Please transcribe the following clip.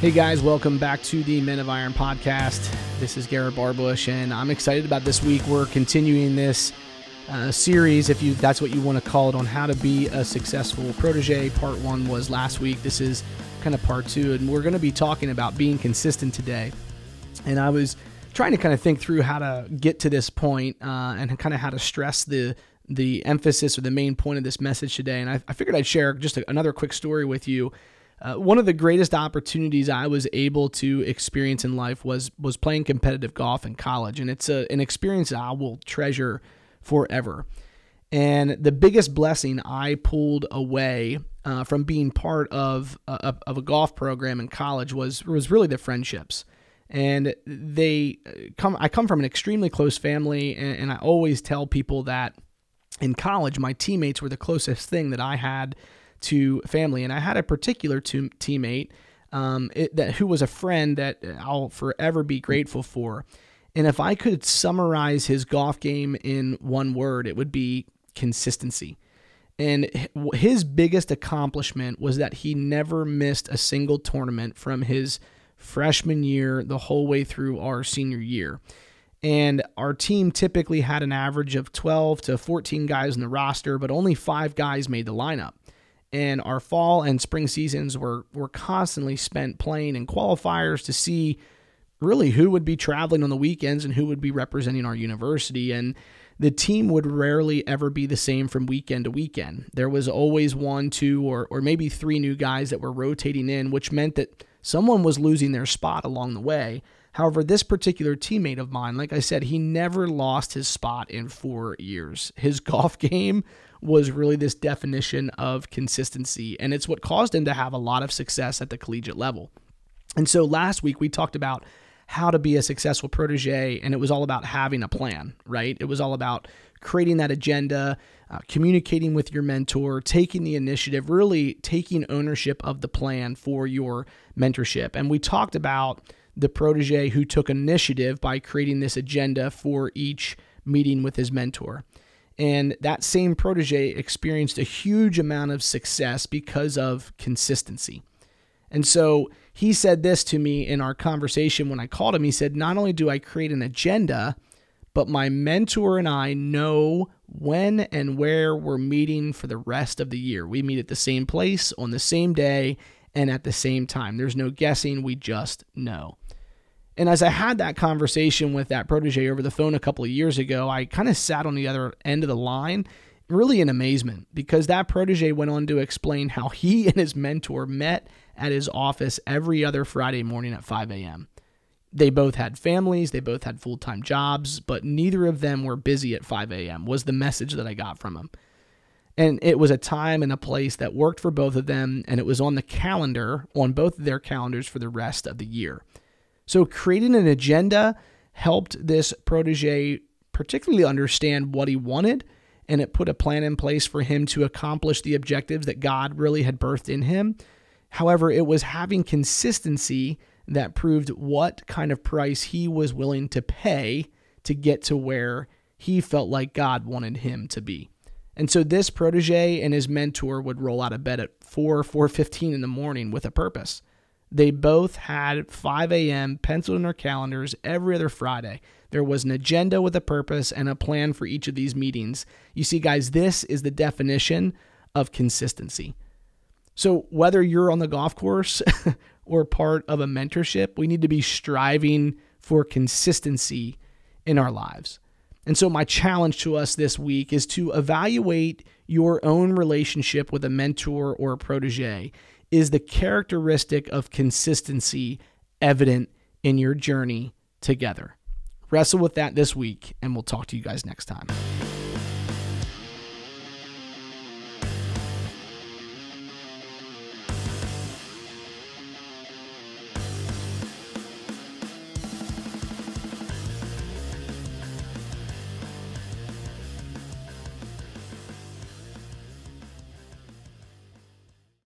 Hey guys, welcome back to the Men of Iron podcast. This is Garret Barbush, and I'm excited about this week. We're continuing this uh, series, if you that's what you want to call it, on how to be a successful protege. Part one was last week. This is kind of part two, and we're going to be talking about being consistent today. And I was trying to kind of think through how to get to this point, uh, and kind of how to stress the the emphasis or the main point of this message today. And I, I figured I'd share just a, another quick story with you uh, one of the greatest opportunities I was able to experience in life was was playing competitive golf in college, and it's a, an experience I will treasure forever. And the biggest blessing I pulled away uh, from being part of a, of a golf program in college was was really the friendships. And they uh, come. I come from an extremely close family, and, and I always tell people that in college, my teammates were the closest thing that I had to family. And I had a particular to- teammate um, it, that who was a friend that I'll forever be grateful for. And if I could summarize his golf game in one word, it would be consistency. And his biggest accomplishment was that he never missed a single tournament from his freshman year the whole way through our senior year. And our team typically had an average of 12 to 14 guys in the roster, but only five guys made the lineup and our fall and spring seasons were were constantly spent playing in qualifiers to see really who would be traveling on the weekends and who would be representing our university and the team would rarely ever be the same from weekend to weekend. There was always one, two, or or maybe three new guys that were rotating in, which meant that someone was losing their spot along the way. However, this particular teammate of mine, like I said, he never lost his spot in four years. His golf game was really this definition of consistency. And it's what caused him to have a lot of success at the collegiate level. And so last week we talked about how to be a successful protege, and it was all about having a plan, right? It was all about creating that agenda, uh, communicating with your mentor, taking the initiative, really taking ownership of the plan for your mentorship. And we talked about the protege who took initiative by creating this agenda for each meeting with his mentor. And that same protege experienced a huge amount of success because of consistency. And so he said this to me in our conversation when I called him. He said, Not only do I create an agenda, but my mentor and I know when and where we're meeting for the rest of the year. We meet at the same place on the same day and at the same time. There's no guessing, we just know. And as I had that conversation with that protege over the phone a couple of years ago, I kind of sat on the other end of the line, really in amazement, because that protege went on to explain how he and his mentor met at his office every other Friday morning at 5 a.m. They both had families, they both had full time jobs, but neither of them were busy at 5 a.m., was the message that I got from him. And it was a time and a place that worked for both of them, and it was on the calendar, on both of their calendars for the rest of the year. So creating an agenda helped this protege particularly understand what he wanted and it put a plan in place for him to accomplish the objectives that God really had birthed in him. However, it was having consistency that proved what kind of price he was willing to pay to get to where he felt like God wanted him to be. And so this protege and his mentor would roll out of bed at 4 4:15 in the morning with a purpose. They both had 5 a.m. penciled in their calendars every other Friday. There was an agenda with a purpose and a plan for each of these meetings. You see, guys, this is the definition of consistency. So, whether you're on the golf course or part of a mentorship, we need to be striving for consistency in our lives. And so, my challenge to us this week is to evaluate your own relationship with a mentor or a protege is the characteristic of consistency evident in your journey together? Wrestle with that this week, and we'll talk to you guys next time.